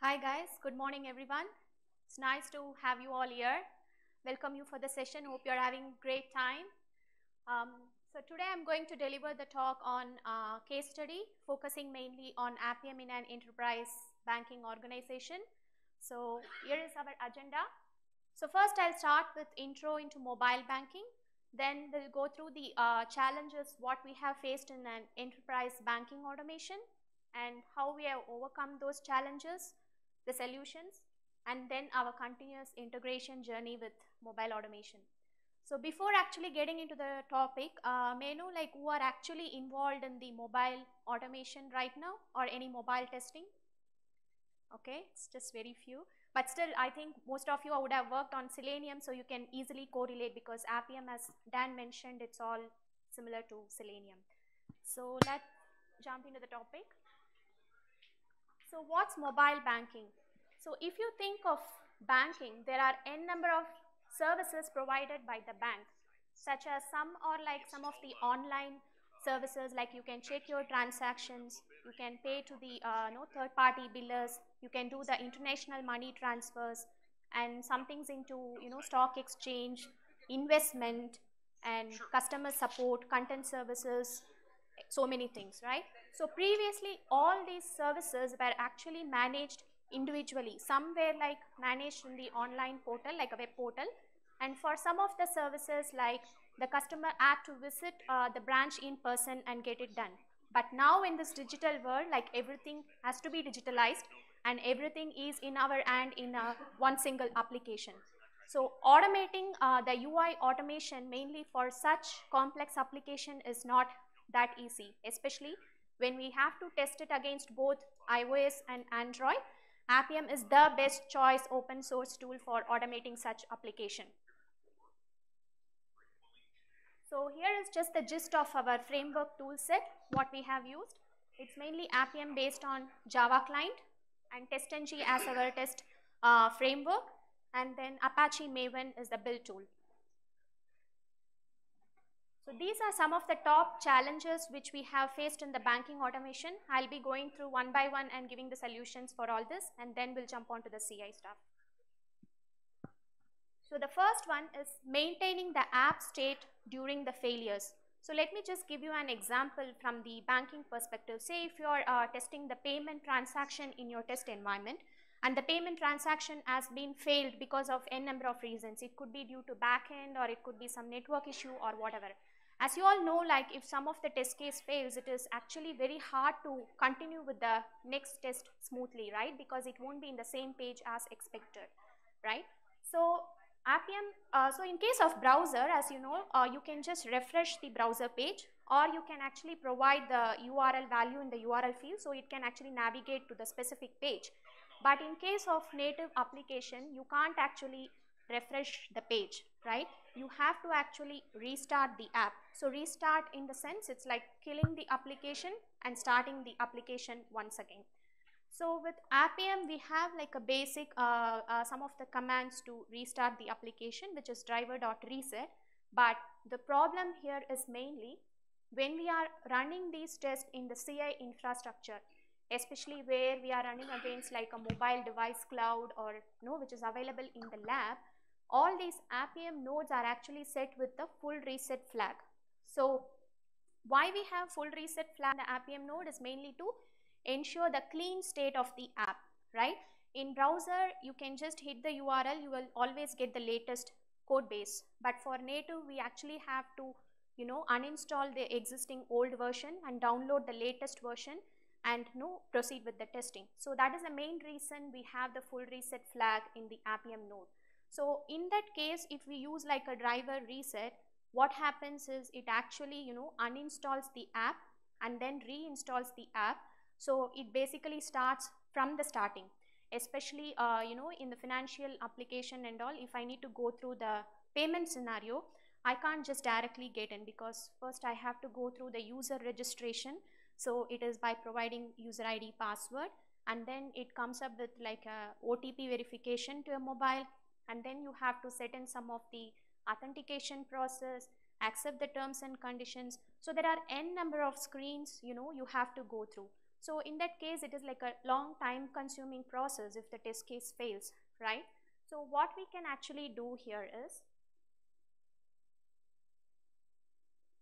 Hi guys, good morning everyone. It's nice to have you all here. Welcome you for the session. Hope you're having great time. Um, so today I'm going to deliver the talk on uh, case study focusing mainly on Appium in an enterprise banking organization. So here is our agenda. So first I'll start with intro into mobile banking. Then we'll go through the uh, challenges what we have faced in an enterprise banking automation and how we have overcome those challenges the solutions, and then our continuous integration journey with mobile automation. So before actually getting into the topic, uh, may I know like who are actually involved in the mobile automation right now or any mobile testing? Okay, it's just very few. But still, I think most of you would have worked on Selenium, so you can easily correlate because Appium, as Dan mentioned, it's all similar to Selenium. So let's jump into the topic. So what's mobile banking? So if you think of banking, there are n number of services provided by the bank, such as some or like some of the online services like you can check your transactions, you can pay to the uh, no, third party billers, you can do the international money transfers and some things into you know stock exchange, investment and customer support, content services, so many things, right? So previously all these services were actually managed individually. Some were like managed in the online portal like a web portal and for some of the services like the customer had to visit uh, the branch in person and get it done. But now in this digital world like everything has to be digitalized and everything is in our hand in a one single application. So automating uh, the UI automation mainly for such complex application is not that easy, especially when we have to test it against both iOS and Android. Appium is the best choice open source tool for automating such application. So here is just the gist of our framework tool set, what we have used. It's mainly Appium based on Java client and TestNG as our test uh, framework and then Apache Maven is the build tool. So these are some of the top challenges which we have faced in the banking automation. I'll be going through one by one and giving the solutions for all this and then we'll jump on to the CI stuff. So the first one is maintaining the app state during the failures. So let me just give you an example from the banking perspective. Say if you are uh, testing the payment transaction in your test environment and the payment transaction has been failed because of n number of reasons. It could be due to backend or it could be some network issue or whatever. As you all know, like if some of the test case fails, it is actually very hard to continue with the next test smoothly, right? Because it won't be in the same page as expected, right? So Appium, uh, so in case of browser, as you know, uh, you can just refresh the browser page or you can actually provide the URL value in the URL field so it can actually navigate to the specific page. But in case of native application, you can't actually refresh the page, right? You have to actually restart the app. So restart in the sense it's like killing the application and starting the application once again. So with Appium, we have like a basic, uh, uh, some of the commands to restart the application, which is driver.reset. But the problem here is mainly when we are running these tests in the CI infrastructure, especially where we are running against like a mobile device cloud or you know, which is available in the lab, all these Appium nodes are actually set with the full reset flag. So why we have full reset flag in the Appium node is mainly to ensure the clean state of the app, right? In browser, you can just hit the URL, you will always get the latest code base. But for native, we actually have to, you know, uninstall the existing old version and download the latest version and you know, proceed with the testing. So that is the main reason we have the full reset flag in the Appium node. So in that case, if we use like a driver reset, what happens is it actually, you know, uninstalls the app and then reinstalls the app. So it basically starts from the starting, especially, uh, you know, in the financial application and all, if I need to go through the payment scenario, I can't just directly get in because first I have to go through the user registration. So it is by providing user ID password and then it comes up with like a OTP verification to a mobile and then you have to set in some of the authentication process accept the terms and conditions so there are n number of screens you know you have to go through So in that case, it is like a long time consuming process if the test case fails, right? So what we can actually do here is,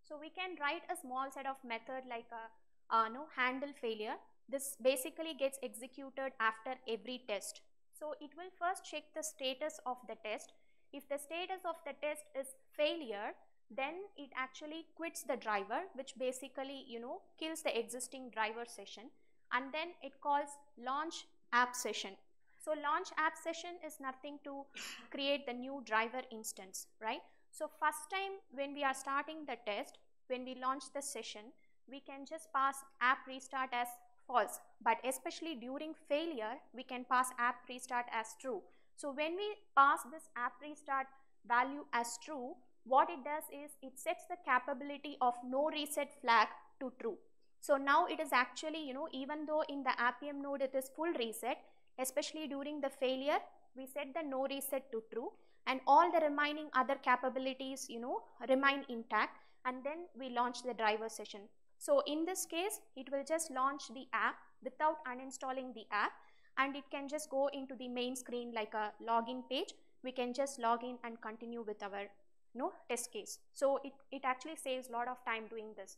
so we can write a small set of method like a uh, no handle failure. This basically gets executed after every test. So it will first check the status of the test. If the status of the test is failure, then it actually quits the driver which basically you know kills the existing driver session and then it calls launch app session. So launch app session is nothing to create the new driver instance, right? So first time when we are starting the test, when we launch the session, we can just pass app restart as false, but especially during failure, we can pass app restart as true. So when we pass this app restart value as true, what it does is it sets the capability of no reset flag to true. So now it is actually, you know, even though in the Appium node it is full reset, especially during the failure, we set the no reset to true and all the remaining other capabilities, you know, remain intact and then we launch the driver session. So in this case, it will just launch the app without uninstalling the app and it can just go into the main screen like a login page. We can just log in and continue with our no test case. So it, it actually saves a lot of time doing this.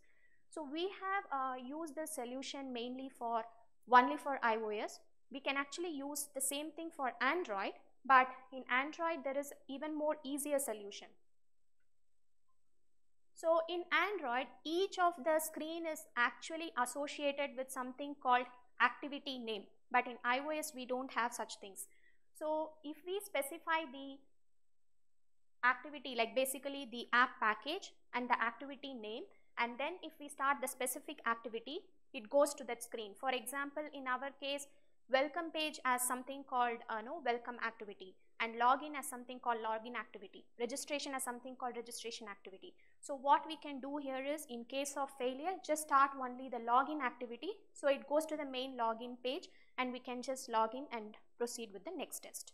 So we have uh, used this solution mainly for only for iOS. We can actually use the same thing for Android, but in Android there is even more easier solution. So in Android, each of the screen is actually associated with something called activity name, but in iOS we don't have such things. So if we specify the activity like basically the app package and the activity name and then if we start the specific activity it goes to that screen. For example in our case welcome page as something called uh, no welcome activity and login as something called login activity registration as something called registration activity so what we can do here is in case of failure just start only the login activity so it goes to the main login page and we can just log in and proceed with the next test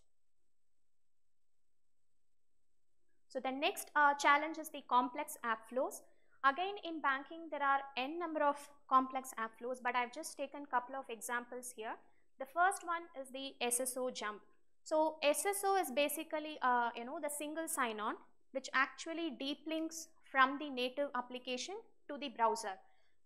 So the next uh, challenge is the complex app flows. Again in banking there are n number of complex app flows but I've just taken couple of examples here. The first one is the SSO jump. So SSO is basically uh, you know the single sign-on which actually deep links from the native application to the browser.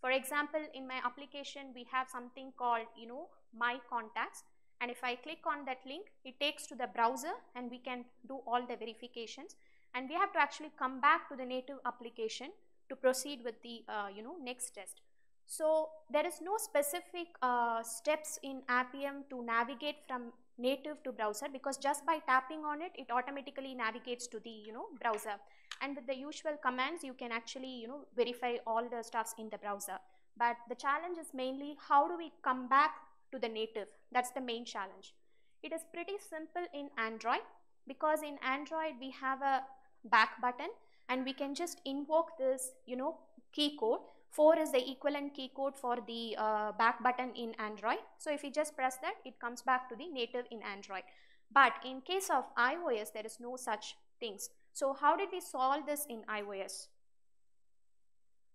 For example, in my application we have something called you know my contacts and if I click on that link it takes to the browser and we can do all the verifications and we have to actually come back to the native application to proceed with the uh, you know next test. So there is no specific uh, steps in Appium to navigate from native to browser because just by tapping on it, it automatically navigates to the you know browser. And with the usual commands, you can actually you know verify all the stuffs in the browser. But the challenge is mainly how do we come back to the native? That's the main challenge. It is pretty simple in Android because in Android we have a back button and we can just invoke this you know key code 4 is the equivalent key code for the uh, back button in Android. So if you just press that, it comes back to the native in Android. But in case of iOS, there is no such things. So how did we solve this in iOS?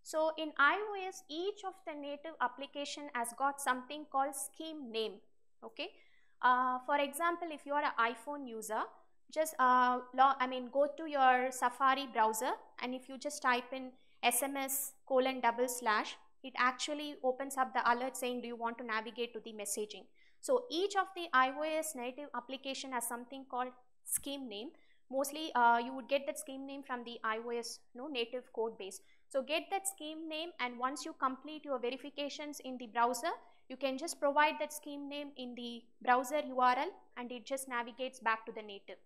So in iOS, each of the native application has got something called scheme name. Okay. Uh, for example, if you are an iPhone user, just uh, I mean go to your Safari browser and if you just type in SMS colon double slash it actually opens up the alert saying do you want to navigate to the messaging. So each of the iOS native application has something called scheme name. Mostly uh, you would get that scheme name from the iOS no, native code base. So get that scheme name and once you complete your verifications in the browser, you can just provide that scheme name in the browser URL and it just navigates back to the native.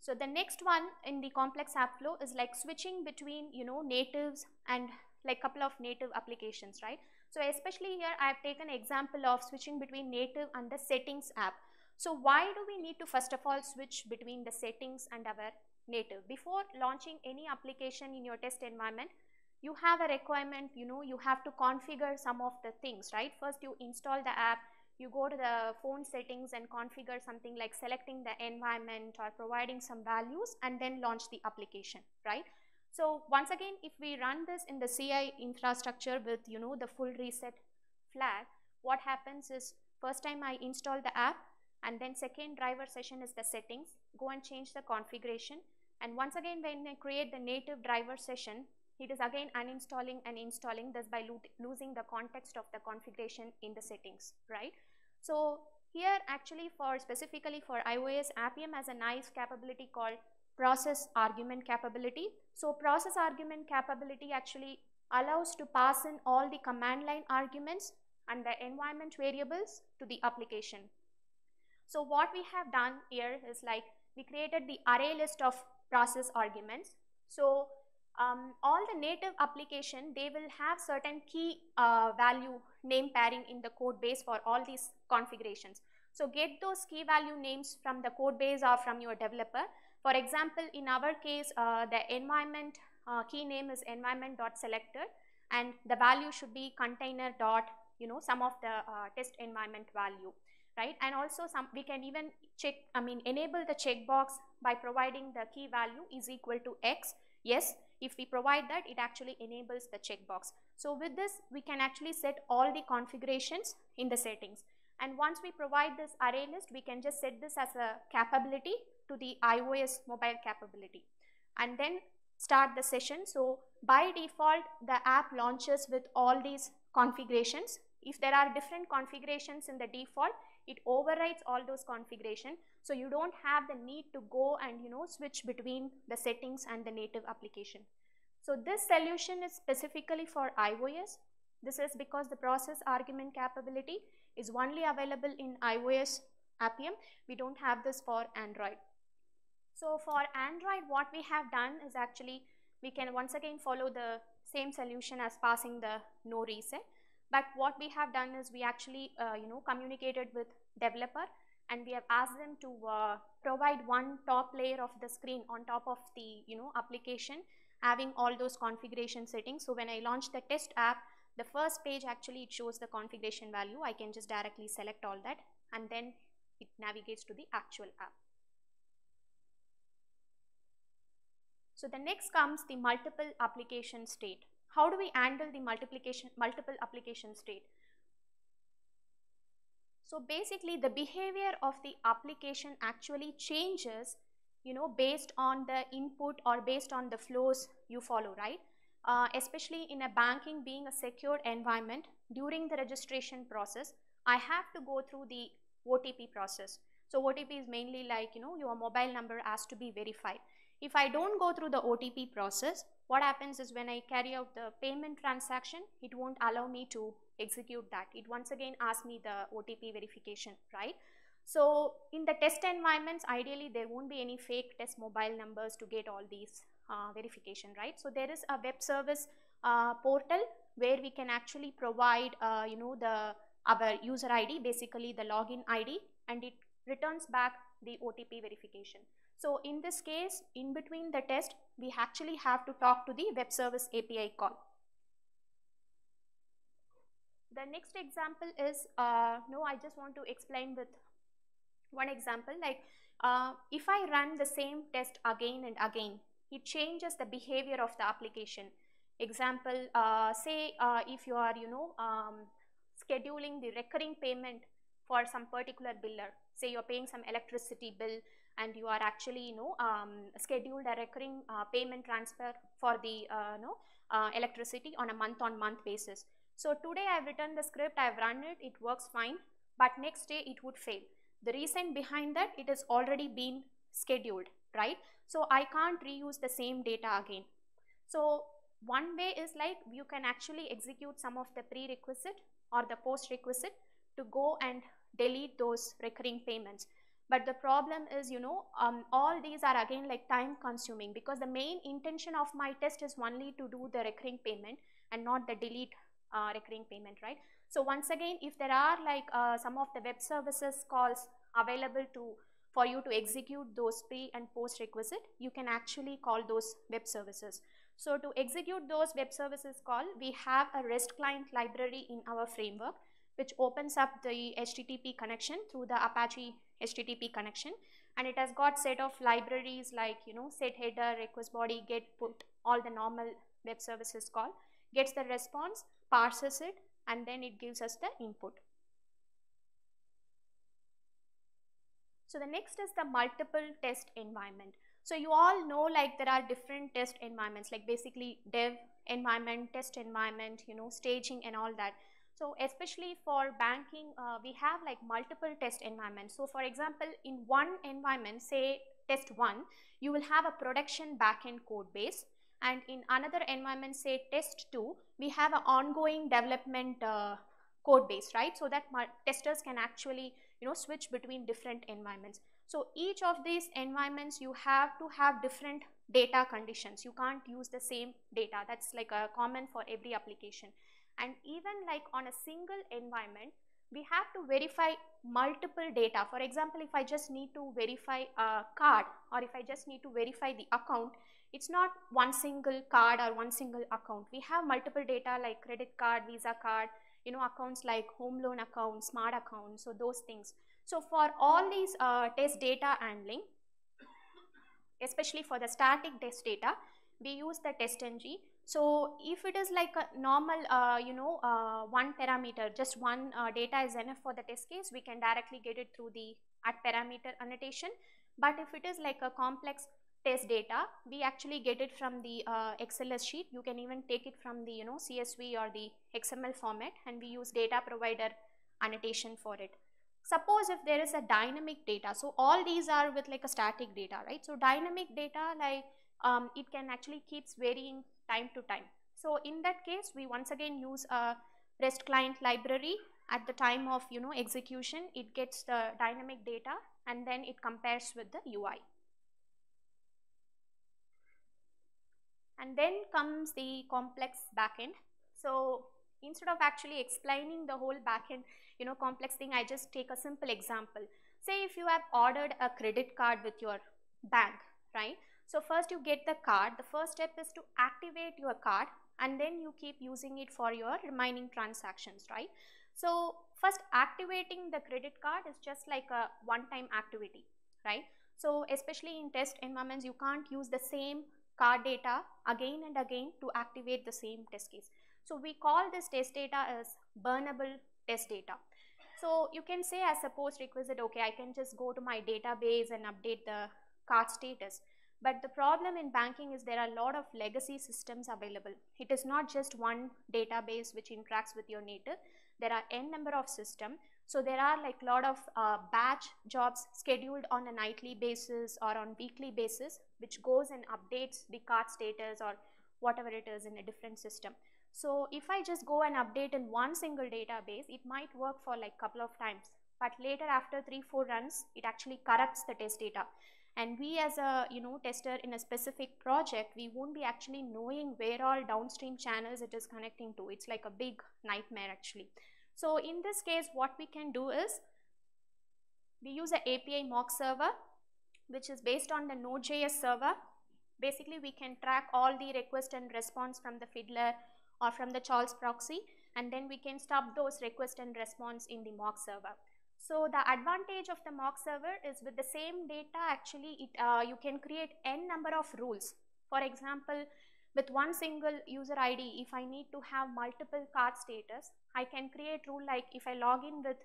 So the next one in the complex app flow is like switching between, you know, natives and like couple of native applications, right? So especially here I have taken example of switching between native and the settings app. So why do we need to first of all switch between the settings and our native? Before launching any application in your test environment, you have a requirement, you know, you have to configure some of the things, right? First you install the app, you go to the phone settings and configure something like selecting the environment or providing some values and then launch the application, right? So once again, if we run this in the CI infrastructure with, you know, the full reset flag, what happens is first time I install the app and then second driver session is the settings, go and change the configuration and once again when I create the native driver session, it is again uninstalling and installing thus by lo losing the context of the configuration in the settings, right. So here actually for specifically for iOS, Appium has a nice capability called process argument capability. So process argument capability actually allows to pass in all the command line arguments and the environment variables to the application. So what we have done here is like we created the array list of process arguments. So um, all the native application, they will have certain key uh, value name pairing in the code base for all these configurations. So get those key value names from the code base or from your developer. For example, in our case, uh, the environment uh, key name is environment.selector and the value should be container dot, you know, some of the uh, test environment value, right? And also some, we can even check, I mean, enable the checkbox by providing the key value is equal to X. Yes, if we provide that, it actually enables the checkbox. So with this, we can actually set all the configurations in the settings. And once we provide this array list, we can just set this as a capability to the iOS mobile capability. And then start the session. So by default, the app launches with all these configurations. If there are different configurations in the default, it overrides all those configurations. So you don't have the need to go and you know switch between the settings and the native application. So this solution is specifically for iOS. This is because the process argument capability is only available in iOS Appium. We don't have this for Android. So for Android, what we have done is actually we can once again follow the same solution as passing the no reset. But what we have done is we actually, uh, you know, communicated with developer and we have asked them to uh, provide one top layer of the screen on top of the, you know, application having all those configuration settings. So when I launch the test app, the first page actually it shows the configuration value. I can just directly select all that and then it navigates to the actual app. So the next comes the multiple application state. How do we handle the multiplication, multiple application state? So basically the behavior of the application actually changes, you know, based on the input or based on the flows you follow, right? Uh, especially in a banking being a secure environment, during the registration process, I have to go through the OTP process. So OTP is mainly like, you know, your mobile number has to be verified. If I don't go through the OTP process, what happens is when I carry out the payment transaction, it won't allow me to execute that. It once again asks me the OTP verification, right? So in the test environments, ideally there won't be any fake test mobile numbers to get all these uh, verification, right? So there is a web service uh, portal where we can actually provide, uh, you know, the our user ID, basically the login ID, and it returns back the OTP verification. So in this case, in between the test, we actually have to talk to the web service API call. The next example is, uh, no, I just want to explain with one example like uh, if I run the same test again and again, it changes the behavior of the application. Example, uh, say uh, if you are, you know, um, scheduling the recurring payment for some particular biller, say you're paying some electricity bill and you are actually you know um, scheduled a recurring uh, payment transfer for the uh, you know, uh, electricity on a month on month basis. So today I have written the script, I have run it, it works fine, but next day it would fail. The reason behind that it has already been scheduled, right? So I can't reuse the same data again. So one way is like you can actually execute some of the prerequisite or the post requisite to go and delete those recurring payments. But the problem is, you know, um, all these are again like time consuming because the main intention of my test is only to do the recurring payment and not the delete uh, recurring payment, right? So once again, if there are like uh, some of the web services calls available to for you to execute those pre and post requisite, you can actually call those web services. So to execute those web services call, we have a REST client library in our framework which opens up the HTTP connection through the Apache HTTP connection and it has got set of libraries like you know set header request body get put all the normal web services call gets the response parses it and then it gives us the input so the next is the multiple test environment so you all know like there are different test environments like basically dev environment test environment you know staging and all that so especially for banking, uh, we have like multiple test environments. So for example, in one environment, say test one, you will have a production backend code base. And in another environment, say test two, we have an ongoing development uh, code base, right? So that testers can actually, you know, switch between different environments. So each of these environments, you have to have different data conditions. You can't use the same data. That's like a common for every application and even like on a single environment we have to verify multiple data for example if I just need to verify a card or if I just need to verify the account it's not one single card or one single account. We have multiple data like credit card visa card you know accounts like home loan account smart account so those things. So for all these uh, test data handling especially for the static test data we use the test TestNG so if it is like a normal, uh, you know, uh, one parameter, just one uh, data is enough for the test case, we can directly get it through the at parameter annotation. But if it is like a complex test data, we actually get it from the uh, XLS sheet. You can even take it from the, you know, CSV or the XML format and we use data provider annotation for it. Suppose if there is a dynamic data, so all these are with like a static data, right? So dynamic data like um, it can actually keeps varying time to time. So in that case, we once again use a REST client library at the time of you know execution. It gets the dynamic data and then it compares with the UI. And then comes the complex backend. So instead of actually explaining the whole backend, you know, complex thing, I just take a simple example. Say if you have ordered a credit card with your bank, right? So first you get the card. The first step is to activate your card and then you keep using it for your remaining transactions, right? So first activating the credit card is just like a one-time activity, right? So especially in test environments, you can't use the same card data again and again to activate the same test case. So we call this test data as burnable test data. So you can say as a post requisite, okay, I can just go to my database and update the card status. But the problem in banking is there are a lot of legacy systems available. It is not just one database which interacts with your native. There are n number of systems. So there are like a lot of uh, batch jobs scheduled on a nightly basis or on weekly basis which goes and updates the card status or whatever it is in a different system. So if I just go and update in one single database, it might work for like couple of times. But later after 3-4 runs, it actually corrupts the test data and we as a you know tester in a specific project we won't be actually knowing where all downstream channels it is connecting to it's like a big nightmare actually so in this case what we can do is we use an API mock server which is based on the node.js server basically we can track all the request and response from the fiddler or from the Charles proxy and then we can stub those request and response in the mock server so the advantage of the mock server is with the same data actually it, uh, you can create n number of rules. For example, with one single user ID if I need to have multiple card status I can create rule like if I log in with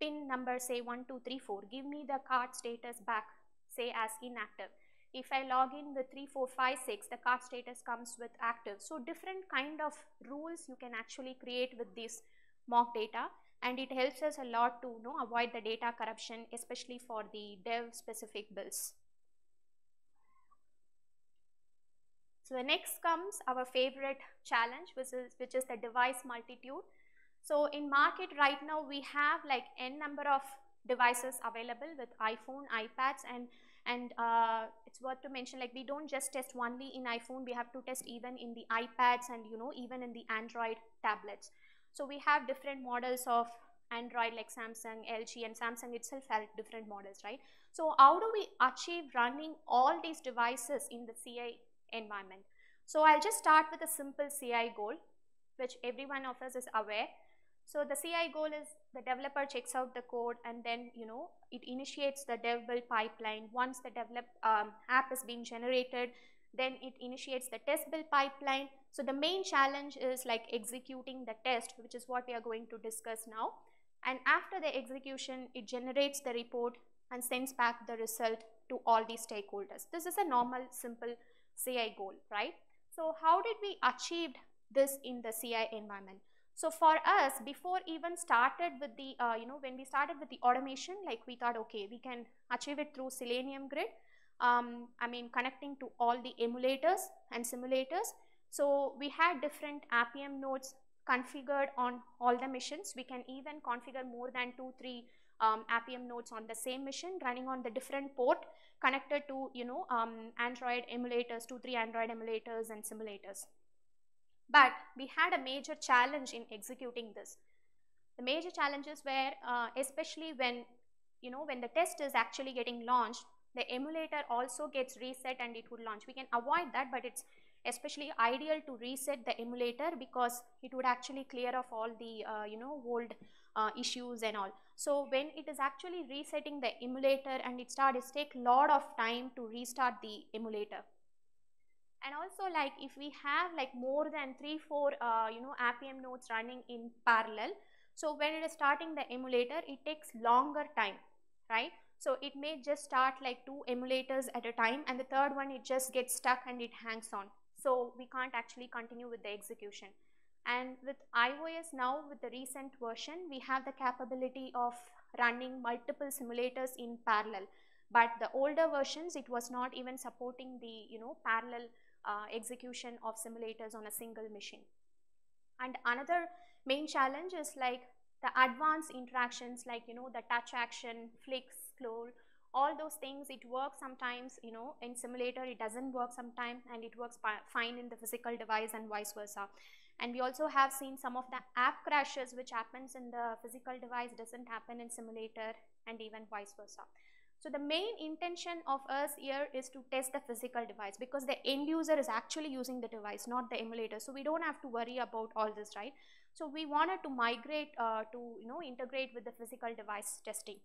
pin number say 1234 give me the card status back say as inactive. If I log in with 3456 the card status comes with active. So different kind of rules you can actually create with this mock data and it helps us a lot to you know, avoid the data corruption especially for the dev specific bills. So the next comes our favorite challenge which is, which is the device multitude. So in market right now we have like n number of devices available with iPhone, iPads and and uh, it's worth to mention like we don't just test only in iPhone we have to test even in the iPads and you know even in the Android tablets. So we have different models of Android like Samsung, LG and Samsung itself have different models, right? So how do we achieve running all these devices in the CI environment? So I'll just start with a simple CI goal, which every one of us is aware. So the CI goal is the developer checks out the code and then you know it initiates the dev build pipeline. Once the develop um, app is being generated, then it initiates the test build pipeline. So the main challenge is like executing the test, which is what we are going to discuss now. And after the execution, it generates the report and sends back the result to all the stakeholders. This is a normal, simple CI goal, right? So how did we achieve this in the CI environment? So for us, before even started with the, uh, you know, when we started with the automation, like we thought, okay, we can achieve it through Selenium Grid. Um, I mean, connecting to all the emulators and simulators. So we had different Appium nodes configured on all the missions. We can even configure more than two, three um, nodes on the same mission running on the different port connected to, you know, um, Android emulators, two, three Android emulators and simulators. But we had a major challenge in executing this. The major challenges were uh, especially when you know when the test is actually getting launched, the emulator also gets reset and it would launch. We can avoid that, but it's especially ideal to reset the emulator because it would actually clear off all the uh, you know old uh, issues and all. So when it is actually resetting the emulator and it starts, it take lot of time to restart the emulator and also like if we have like more than three four uh, you know appium nodes running in parallel so when it is starting the emulator it takes longer time right? So it may just start like two emulators at a time and the third one it just gets stuck and it hangs on. So we can't actually continue with the execution. And with iOS now with the recent version we have the capability of running multiple simulators in parallel. But the older versions it was not even supporting the you know parallel uh, execution of simulators on a single machine. And another main challenge is like the advanced interactions like you know the touch action, flick, scroll, all those things it works sometimes you know in simulator it doesn't work sometimes and it works fine in the physical device and vice versa. And we also have seen some of the app crashes which happens in the physical device doesn't happen in simulator and even vice versa. So the main intention of us here is to test the physical device because the end user is actually using the device, not the emulator. So we don't have to worry about all this, right? So we wanted to migrate uh, to, you know, integrate with the physical device testing.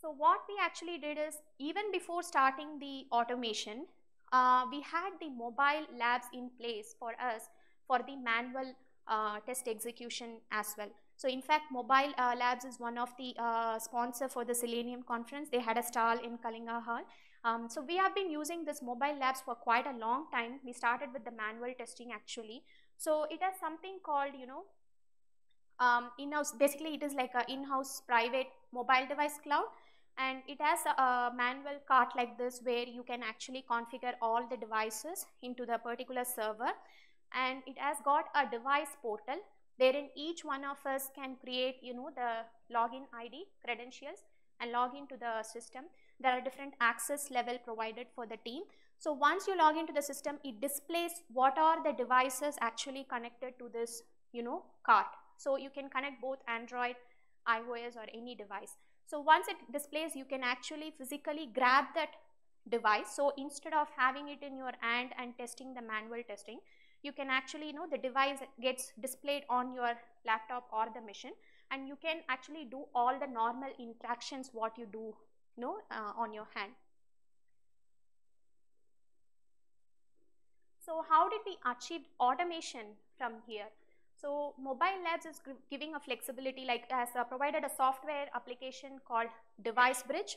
So what we actually did is even before starting the automation, uh, we had the mobile labs in place for us for the manual uh, test execution as well. So in fact, Mobile uh, Labs is one of the uh, sponsor for the Selenium conference. They had a stall in Kalinga Hall. Um, so we have been using this Mobile Labs for quite a long time. We started with the manual testing actually. So it has something called, you know, um, in-house, basically it is like a in-house private mobile device cloud and it has a, a, manual cart like this where you can actually configure all the devices into the particular server and it has got a device portal wherein each one of us can create you know the login ID credentials and log into the system. There are different access level provided for the team. So once you log into the system, it displays what are the devices actually connected to this you know cart. So you can connect both Android, iOS or any device. So once it displays, you can actually physically grab that device. So instead of having it in your hand and testing the manual testing, you can actually you know the device gets displayed on your laptop or the machine and you can actually do all the normal interactions what you do you know uh, on your hand. So how did we achieve automation from here? So Mobile Labs is giving a flexibility like has uh, provided a software application called Device Bridge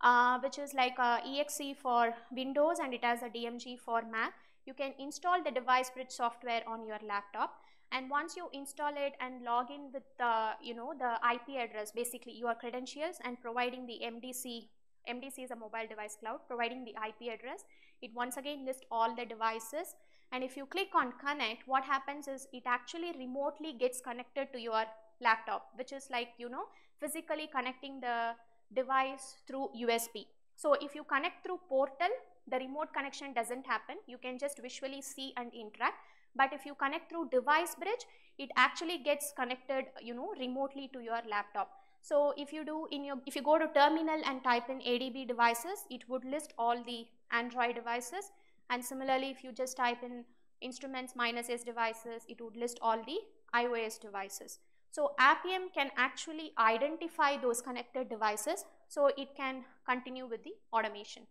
uh, which is like a EXE for Windows and it has a DMG for Mac you can install the device bridge software on your laptop. And once you install it and log in with the you know the IP address basically your credentials and providing the MDC MDC is a mobile device cloud providing the IP address it once again lists all the devices. And if you click on connect what happens is it actually remotely gets connected to your laptop which is like you know physically connecting the device through USB so if you connect through portal the remote connection doesn't happen. You can just visually see and interact. But if you connect through device bridge, it actually gets connected, you know, remotely to your laptop. So if you do in your, if you go to terminal and type in ADB devices, it would list all the Android devices. And similarly, if you just type in instruments minus S devices, it would list all the iOS devices. So Appium can actually identify those connected devices so it can continue with the automation.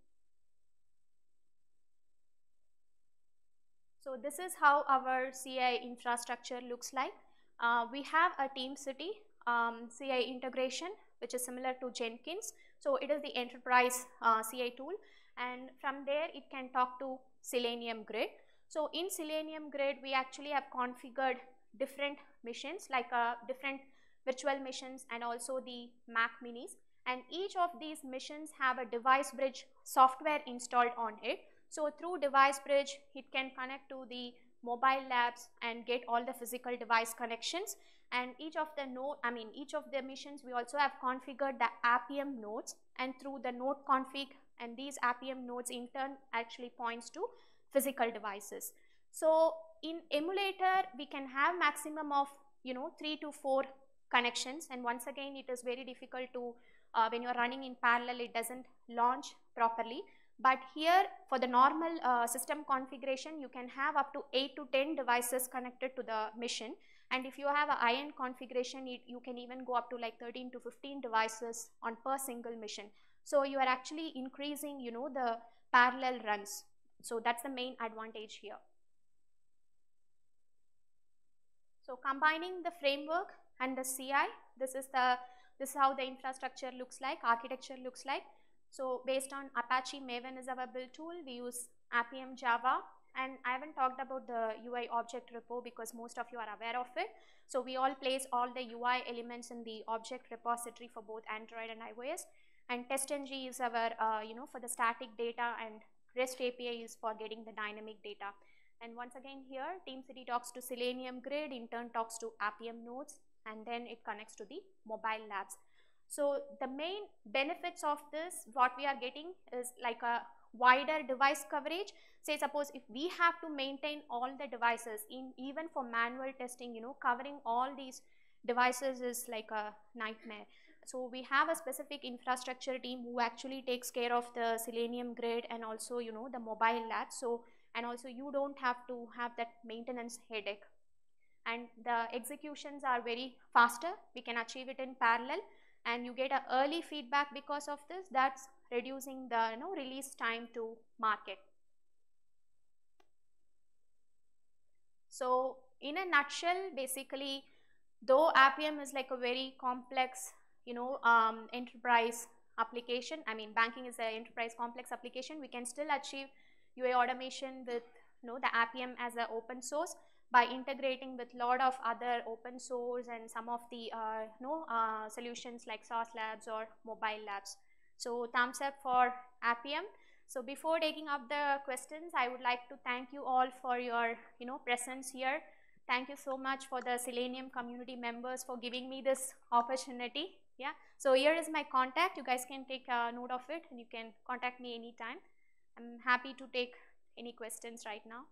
So this is how our CI infrastructure looks like. Uh, we have a TeamCity um, CI integration which is similar to Jenkins. So it is the enterprise uh, CI tool and from there it can talk to Selenium Grid. So in Selenium Grid we actually have configured different missions like uh, different virtual missions and also the Mac minis and each of these missions have a device bridge software installed on it so through device bridge, it can connect to the mobile labs and get all the physical device connections. And each of the node, I mean each of the missions we also have configured the Appium nodes. And through the node config and these Appium nodes in turn actually points to physical devices. So in emulator we can have maximum of you know 3 to 4 connections. And once again it is very difficult to uh, when you are running in parallel it doesn't launch properly but here for the normal uh, system configuration, you can have up to 8 to 10 devices connected to the mission. And if you have a IN configuration, it, you can even go up to like 13 to 15 devices on per single mission. So you are actually increasing, you know, the parallel runs. So that's the main advantage here. So combining the framework and the CI, this is the this is how the infrastructure looks like, architecture looks like. So based on Apache Maven is our build tool, we use Appium Java and I haven't talked about the UI object repo because most of you are aware of it. So we all place all the UI elements in the object repository for both Android and iOS and TestNG is our, uh, you know, for the static data and REST API is for getting the dynamic data. And once again here, TeamCity talks to Selenium Grid, in turn talks to Appium nodes, and then it connects to the mobile labs. So the main benefits of this, what we are getting is like a wider device coverage. Say suppose if we have to maintain all the devices in even for manual testing, you know, covering all these devices is like a nightmare. So we have a specific infrastructure team who actually takes care of the Selenium grid and also, you know, the mobile lab. So, and also you don't have to have that maintenance headache. And the executions are very faster. We can achieve it in parallel and you get a early feedback because of this that's reducing the you know release time to market. So in a nutshell basically though appium is like a very complex you know um, enterprise application i mean banking is an enterprise complex application we can still achieve ui automation with you know the appium as an open source by integrating with lot of other open source and some of the uh, you know, uh, solutions like Sauce Labs or mobile labs. So thumbs up for Appium. So before taking up the questions, I would like to thank you all for your you know presence here. Thank you so much for the Selenium community members for giving me this opportunity. Yeah. So here is my contact. You guys can take a note of it and you can contact me anytime. I'm happy to take any questions right now.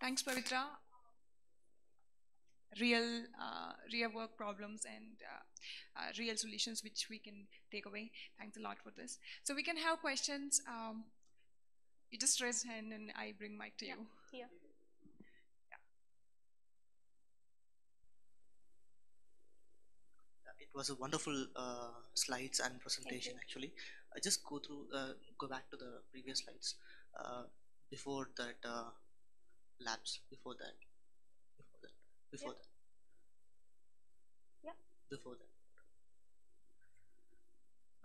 Thanks, Pavithra. Real, uh, real work problems and uh, uh, real solutions which we can take away. Thanks a lot for this. So we can have questions. Um, you just raise hand and I bring mic to yeah. you. Here. it was a wonderful uh, slides and presentation actually I just go through uh, go back to the previous slides uh, before that uh, labs before that before that before Yeah. that Yeah. before that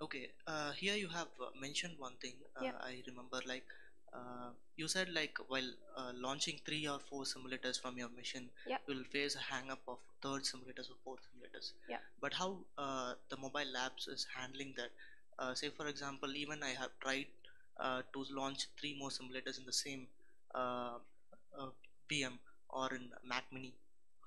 okay uh, here you have uh, mentioned one thing uh, Yeah. i remember like uh, you said like while uh, launching three or four simulators from your mission Yeah. you will face a hang up of third simulators or fourth simulators Yeah. but how uh, the mobile labs is handling that uh, say for example even i have tried uh, to launch three more simulators in the same uh, VM or in Mac Mini,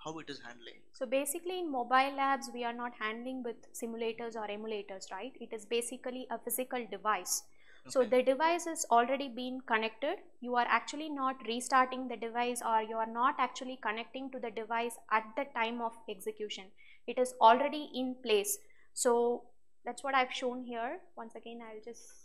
how it is handling. So basically in mobile labs, we are not handling with simulators or emulators, right? It is basically a physical device. So the device is already been connected. You are actually not restarting the device or you are not actually connecting to the device at the time of execution. It is already in place. So that's what I've shown here. Once again, I'll just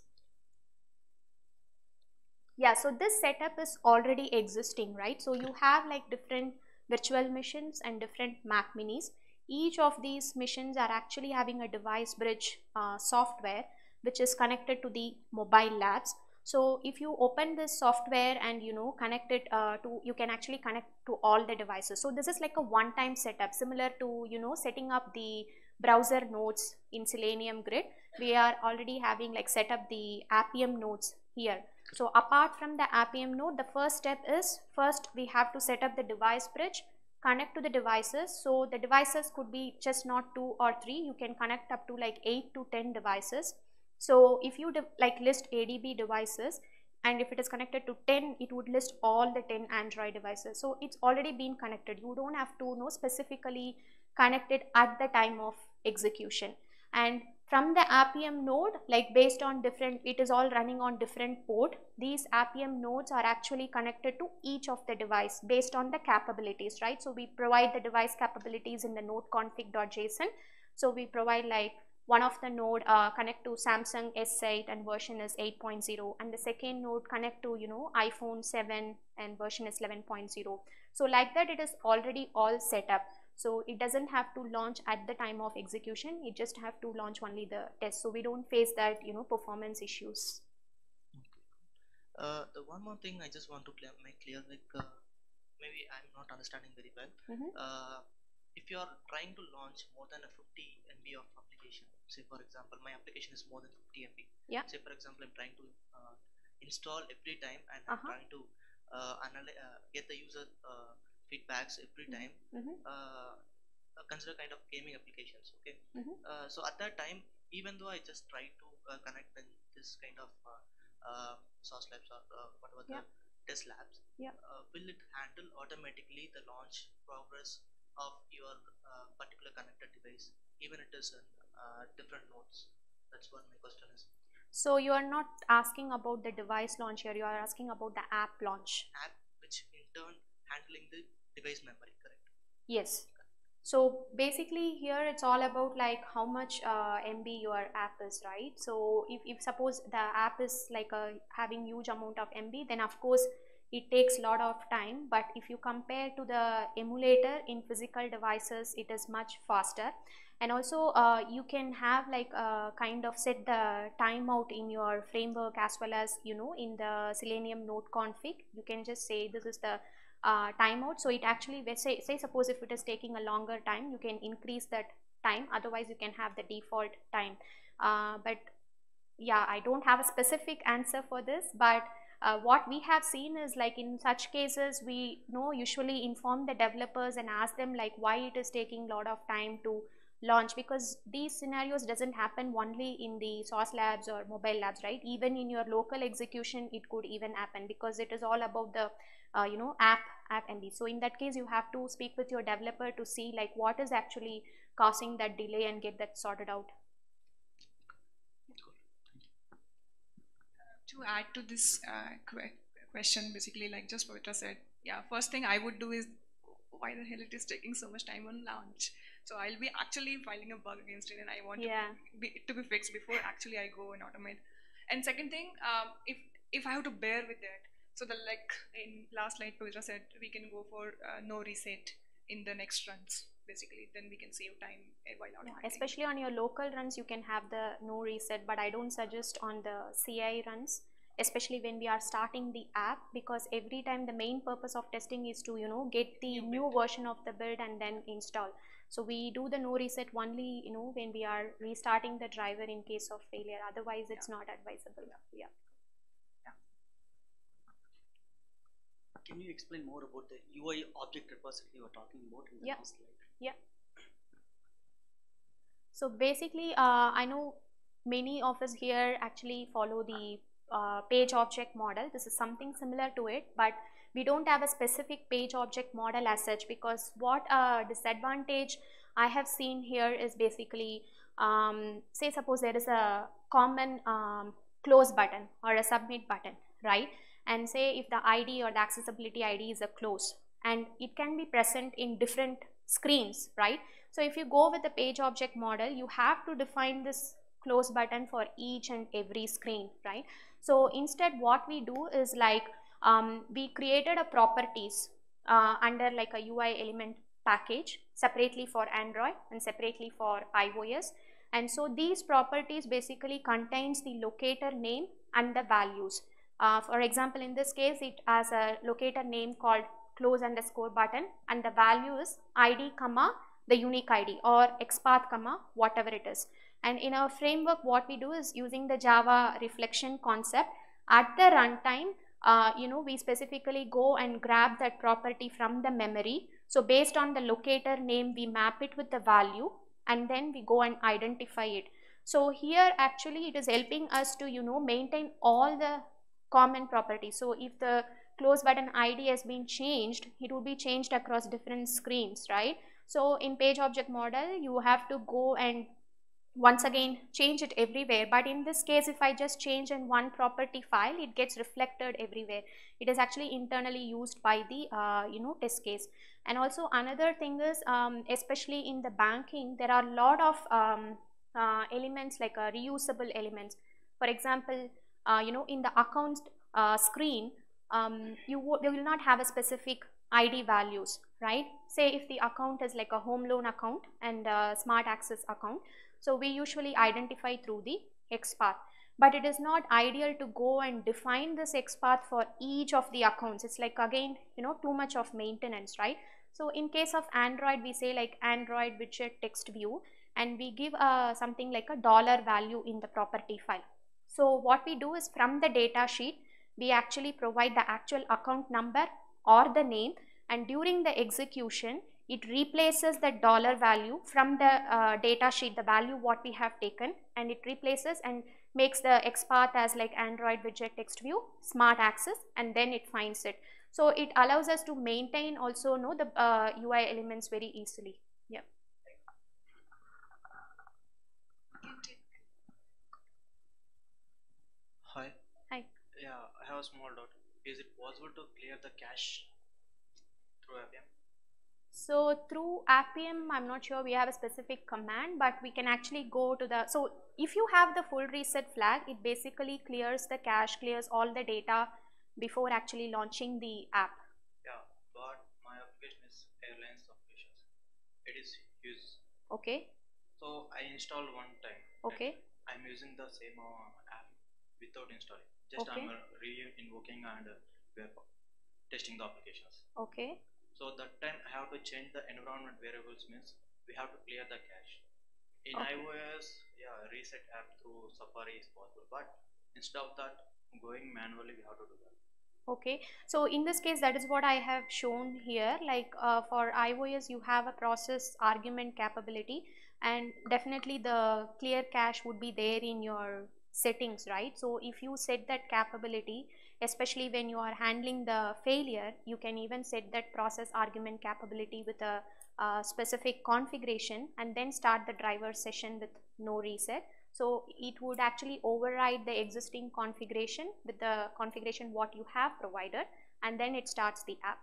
yeah so this setup is already existing right so you have like different virtual machines and different Mac minis. Each of these machines are actually having a device bridge uh, software which is connected to the mobile labs. So if you open this software and you know connect it uh, to, you can actually connect to all the devices. So this is like a one-time setup similar to you know setting up the browser nodes in Selenium Grid. We are already having like set up the Appium nodes here. So apart from the Appium node, the first step is first we have to set up the device bridge, connect to the devices. So the devices could be just not two or three, you can connect up to like 8 to 10 devices. So if you like list ADB devices and if it is connected to 10, it would list all the 10 Android devices. So it's already been connected. You don't have to know specifically connected at the time of execution. And from the Appium node, like based on different, it is all running on different port. These Appium nodes are actually connected to each of the device based on the capabilities, right? So we provide the device capabilities in the node config.json. So we provide like one of the node uh, connect to Samsung S8 and version is 8.0 and the second node connect to you know iPhone 7 and version is 11.0 so like that it is already all set up so it doesn't have to launch at the time of execution. It just have to launch only the test. So we don't face that you know performance issues. Uh, the one more thing I just want to clear, make clear like uh, maybe I'm not understanding very well. Mm -hmm. uh, if you are trying to launch more than a 50 MB of application say for example my application is more than 50 MB yeah. Say for example I'm trying to uh, install every time and -huh. I'm trying to uh, uh, get the user uh, feedbacks every time mm -hmm. consider kind of gaming applications okay mm -hmm. so at that time even though I just try to connect in this kind of Sauce Labs or whatever yeah. the test labs yeah. will it handle automatically the launch progress of your uh, particular connected device even it is in uh, different nodes that's what my question is so you are not asking about the device launch here you are asking about the app launch app which in turn handling the device memory correct? Yes. So basically here it's all about like how much uh, MB your app is right? So if, if suppose the app is like a having huge amount of MB then of course it takes a lot of time. But if you compare to the emulator in physical devices it is much faster. And also uh, you can have like uh, kind of set the timeout in your framework as well as you know in the selenium node config. You can just say this is the timeout so it actually say, say suppose if it is taking a longer time you can increase that time. Otherwise you can have the default time. Uh, but yeah I don't have a specific answer for this but uh, what we have seen is like in such cases we know usually inform the developers and ask them like why it is taking a lot of time to launch because these scenarios doesn't happen only in the Sauce Labs or mobile labs right? Even in your local execution it could even happen because it is all about the uh, you know app app MB so in that case you have to speak with your developer to see like what is actually causing that delay and get that sorted out. To add to this uh, que question basically like just Pavithra said yeah first thing I would do is why the hell it is taking so much time on launch? So I'll be actually filing a bug against it and I want yeah. to be, to be fixed before actually I go and automate. And second thing um, if if I have to bear with it so the like in last slide Pavithra said we can go for uh, no reset in the next runs basically then we can save time while automating. Yeah, especially on your local runs you can have the no reset but I don't suggest on the CI runs especially when we are starting the app because every time the main purpose of testing is to you know get the new, new version of the build and then install so we do the no reset only you know when we are restarting the driver in case of failure otherwise it's yeah. not advisable yeah. yeah can you explain more about the UI object repository you were talking about in the yeah. last slide? Yeah. So basically, uh, I know many of us here actually follow the uh, page object model. This is something similar to it, but we don't have a specific page object model as such because what a disadvantage I have seen here is basically, um, say suppose there is a common um, close button or a submit button, right? And say if the ID or the accessibility ID is a close and it can be present in different screens, right? So if you go with the page object model, you have to define this close button for each and every screen, right? So instead what we do is like um, we created a properties uh, under like a UI element package separately for Android and separately for iOS. And so these properties basically contains the locator name and the values. Uh, for example, in this case, it has a locator name called close underscore button and the value is id comma the unique id or xpath comma whatever it is. And in our framework, what we do is using the Java reflection concept at the runtime, uh, you know, we specifically go and grab that property from the memory. So based on the locator name, we map it with the value and then we go and identify it. So here actually it is helping us to, you know, maintain all the common property. So if the close button ID has been changed, it will be changed across different screens, right? So in page object model, you have to go and once again change it everywhere but in this case if I just change in one property file it gets reflected everywhere it is actually internally used by the uh, you know test case and also another thing is um, especially in the banking there are a lot of um, uh, elements like uh, reusable elements for example you know in the account uh, screen um, you, you will not have a specific ID values right say if the account is like a home loan account and smart access account so we usually identify through the XPath. But it is not ideal to go and define this XPath for each of the accounts. It's like again, you know, too much of maintenance, right? So in case of Android, we say like Android widget text view and we give uh, something like a dollar value in the property file. So what we do is from the data sheet, we actually provide the actual account number or the name and during the execution, it replaces the dollar value from the uh, data sheet, the value what we have taken and it replaces and makes the XPath as like Android widget text view, smart access and then it finds it. So it allows us to maintain also know the uh, UI elements very easily. Yeah. Hi. Hi. Yeah, I have a small doubt. Is it possible to clear the cache through Appium? So through Appium, I'm not sure we have a specific command, but we can actually go to the, so if you have the full reset flag, it basically clears the cache, clears all the data before actually launching the app. Yeah, but my application is airlines applications. It is used. Okay, So I installed one time. okay, I'm using the same uh, app without installing. Just Okay. I'm uh, re-invoking and uh, we're testing the applications. okay. So that time I have to change the environment variables means we have to clear the cache. In Okay. iOS, yeah, reset app through Safari is possible, but instead of that, going manually, we have to do that. Okay, so in this case, that is what I have shown here. Like uh, for iOS, you have a process argument capability, and definitely the clear cache would be there in your settings, right? So if you set that capability, especially when you are handling the failure, you can even set that process argument capability with a uh, specific configuration and then start the driver session with no reset. So it would actually override the existing configuration with the configuration what you have provided and then it starts the app.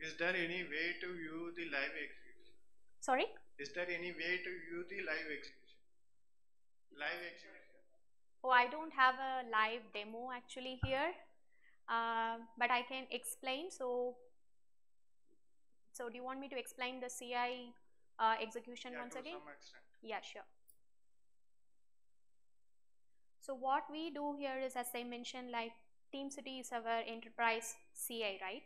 Is there any way to view the live execution? Sorry? Is there any way to view the live execution? Live execution. Oh, I don't have a live demo actually here, uh, but I can explain. So, so do you want me to explain the CI uh, execution Yeah, once again? Yeah, sure. So what we do here is, as I mentioned, like TeamCity is our enterprise CI, right?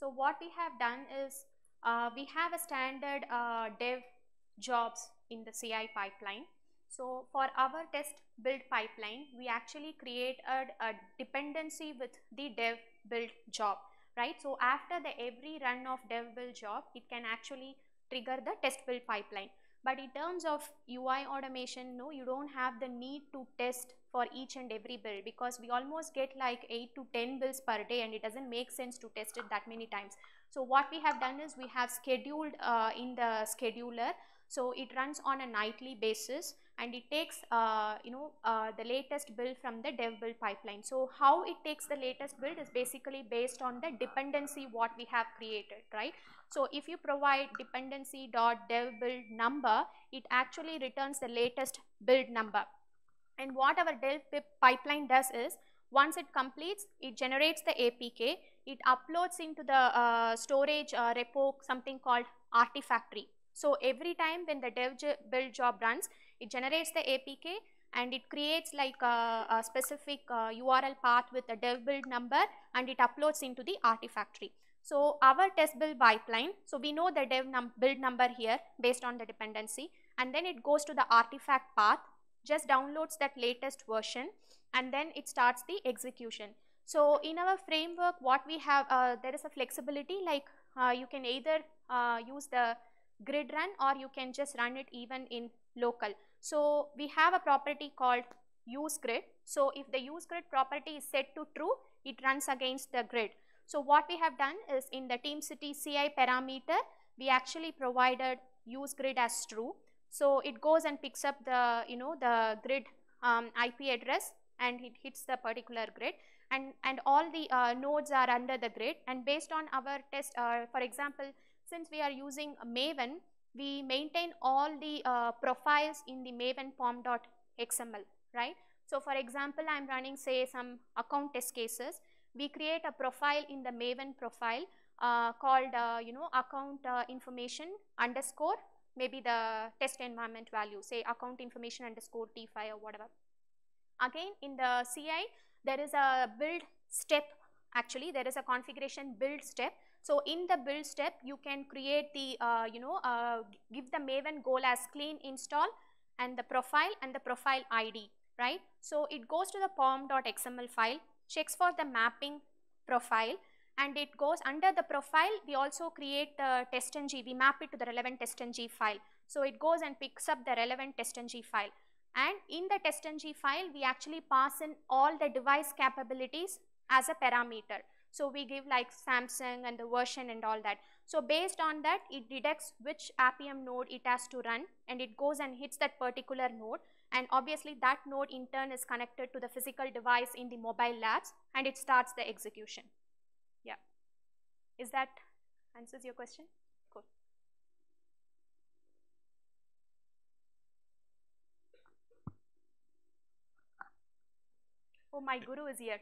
So what we have done is, uh, we have a standard uh, dev jobs in the CI pipeline. So for our test build pipeline, we actually create a, a dependency with the dev build job, right? So after the every run of dev build job, it can actually trigger the test build pipeline. But in terms of UI automation, no, you don't have the need to test for each and every build because we almost get like 8 to 10 builds per day and it doesn't make sense to test it that many times. So what we have done is we have scheduled uh, in the scheduler. So it runs on a nightly basis and it takes uh, you know uh, the latest build from the dev build pipeline. So how it takes the latest build is basically based on the dependency what we have created, right? So if you provide dependency dot dev build number, it actually returns the latest build number. And what our Delve pip pipeline does is, once it completes, it generates the APK, it uploads into the uh, storage uh, repo something called artifactory. So every time when the dev build job runs, it generates the APK and it creates like a, a specific uh, URL path with the dev build number and it uploads into the artifactory. So our test build pipeline, so we know the dev num build number here based on the dependency and then it goes to the artifact path, just downloads that latest version and then it starts the execution. So in our framework, what we have, uh, there is a flexibility like uh, you can either uh, use the grid run or you can just run it even in local. So we have a property called use grid. So if the use grid property is set to true, it runs against the grid. So what we have done is in the TeamCity CI parameter, we actually provided use grid as true. So it goes and picks up the, you know, the grid um, IP address and it hits the particular grid and, and all the uh, nodes are under the grid and based on our test, uh, for example, since we are using Maven, we maintain all the uh, profiles in the Maven pom.xml, right? So for example, I'm running say some account test cases. We create a profile in the Maven profile uh, called, uh, you know, account uh, information underscore, maybe the test environment value, say account information underscore T5 or whatever. Again, in the CI, there is a build step actually, there is a configuration build step. So in the build step, you can create the, uh, you know, uh, give the Maven goal as clean install and the profile and the profile ID, right? So it goes to the pom.xml file, checks for the mapping profile and it goes under the profile, we also create the test testng, we map it to the relevant test testng file. So it goes and picks up the relevant test testng file. And in the test testng file, we actually pass in all the device capabilities as a parameter. So we give like Samsung and the version and all that. So based on that, it detects which Appium node it has to run and it goes and hits that particular node. And obviously that node in turn is connected to the physical device in the mobile labs and it starts the execution. Yeah. Is that answers your question? Cool. Oh, my guru is here.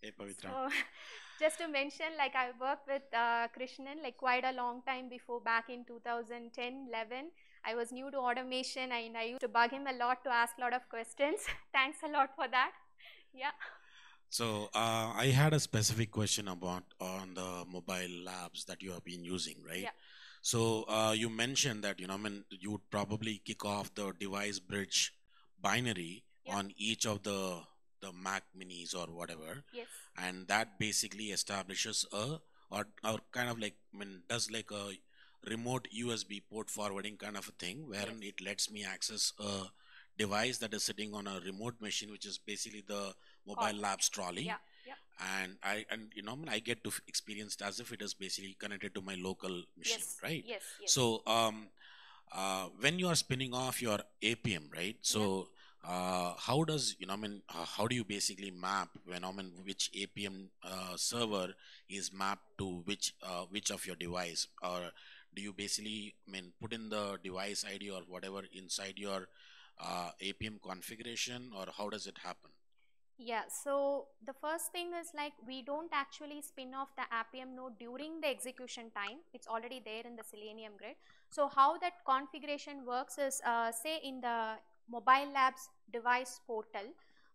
Hey, Pavithra. So, just to mention, like I worked with uh, Krishnan like quite a long time before, back in 2010, 11. I was new to automation and I used to bug him a lot to ask a lot of questions. Thanks a lot for that. Yeah. So uh, I had a specific question about on the mobile labs that you have been using, right? Yeah. So uh, you mentioned that you know, I mean, you would probably kick off the device bridge binary Yeah. on each of the the Mac Minis or whatever, Yes. and that basically establishes a or or kind of like I mean does like a remote USB port forwarding kind of a thing, wherein Yes. it lets me access a device that is sitting on a remote machine, which is basically the mobile Call. labs trolley Yeah. Yeah. and i and you know I get to experience it as if it is basically connected to my local machine Yes. right Yes. Yes. so um uh, when you are spinning off your Appium right so uh, how does you know i mean uh, how do you basically map when i mean which Appium uh, server is mapped to which uh, which of your device or do you basically I mean put in the device id or whatever inside your uh, Appium configuration or how does it happen Yeah, so the first thing is like we don't actually spin off the Appium node during the execution time. It's already there in the Selenium grid. So how that configuration works is uh, say in the mobile labs device portal,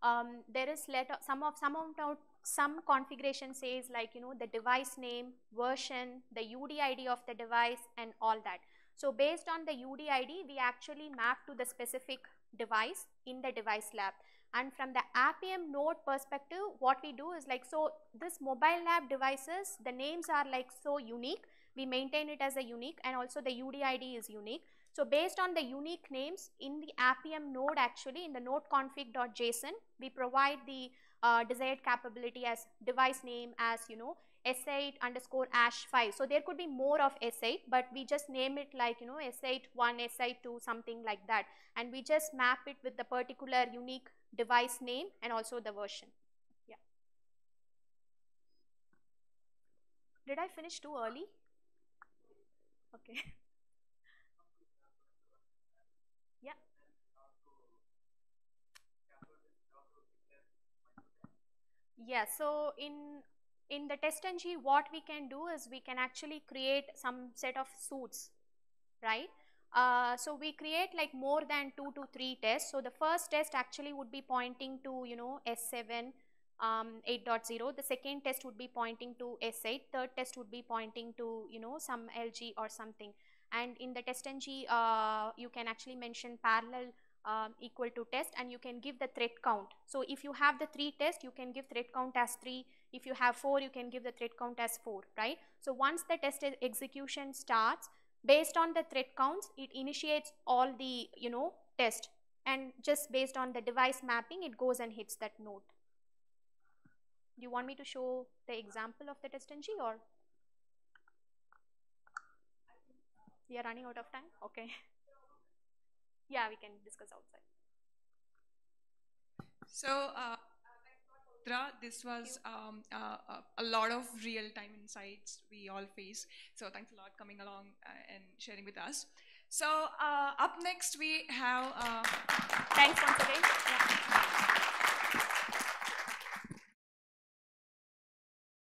um, there is let some of some of some configuration says like you know the device name, version, the UDID of the device and all that. So based on the UDID, we actually map to the specific device in the device lab and from the Appium node perspective what we do is like so this mobile lab devices the names are like so unique. We maintain it as a unique and also the udid is unique. So based on the unique names in the appium node actually in the node config.json we provide the uh, desired capability as device name as you know s8 underscore ash 5 so there could be more of s8 but we just name it like you know s8 1 s8 2 something like that and we just map it with the particular unique device name and also the version. Yeah. Did I finish too early? Okay. Yeah. Yeah, so in in the TestNG what we can do is we can actually create some set of suits, right? Uh, so we create like more than two to three tests. So the first test actually would be pointing to you know S7 um, 8.0. The second test would be pointing to S8. Third test would be pointing to you know some LG or something. And in the TestNG uh, you can actually mention parallel um, equal to test and you can give the thread count. So if you have the three tests, you can give thread count as three. If you have four, you can give the thread count as four, right? So once the test execution starts, based on the thread counts, it initiates all the, you know, test. And just based on the device mapping, it goes and hits that node. Do you want me to show the example of the TestNG or? We are running out of time? Okay. Yeah, we can discuss outside. So, uh, Dra, this was um, uh, uh, a lot of real-time insights we all face. So thanks a lot coming along uh, and sharing with us. So uh, up next we have uh, Thanks once again. Yeah.